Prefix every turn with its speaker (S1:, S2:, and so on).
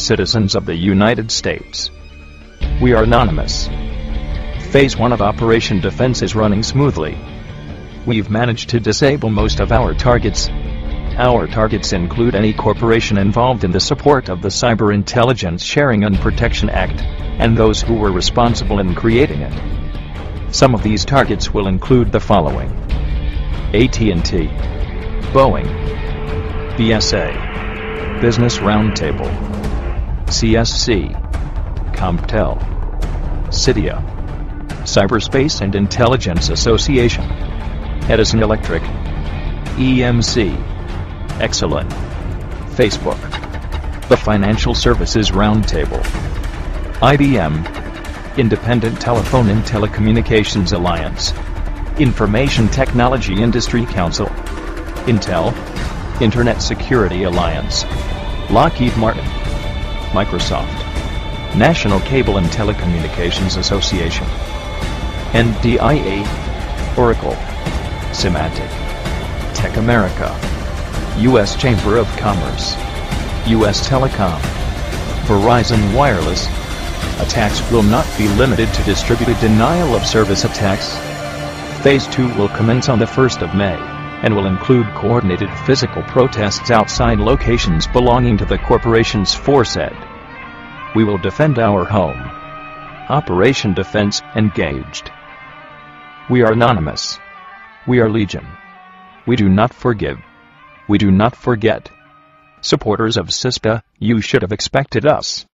S1: citizens of the United States. We are anonymous. Phase 1 of Operation Defense is running smoothly. We've managed to disable most of our targets. Our targets include any corporation involved in the support of the Cyber Intelligence Sharing and Protection Act, and those who were responsible in creating it. Some of these targets will include the following. AT&T, Boeing, BSA, Business Roundtable, CSC, Comptel, CTIA, Cyberspace and Intelligence Association, Edison Electric, EMC, Exelon, Facebook, the Financial Services Roundtable, IBM, Independent Telephone and Telecommunications Alliance, Information Technology Industry Council, Intel, Internet Security Alliance, Lockheed Martin, Microsoft, National Cable and Telecommunications Association, NDIA, Oracle, Symantec, Tech America, U.S. Chamber of Commerce, U.S. Telecom, Verizon Wireless. Attacks will not be limited to distributed denial of service attacks. Phase 2 will commence on the 1st of May and will include coordinated physical protests outside locations belonging to the corporation's foresaid. We will defend our home. Operation Defense engaged. We are anonymous. We are legion. We do not forgive. We do not forget. Supporters of CISPA, you should have expected us.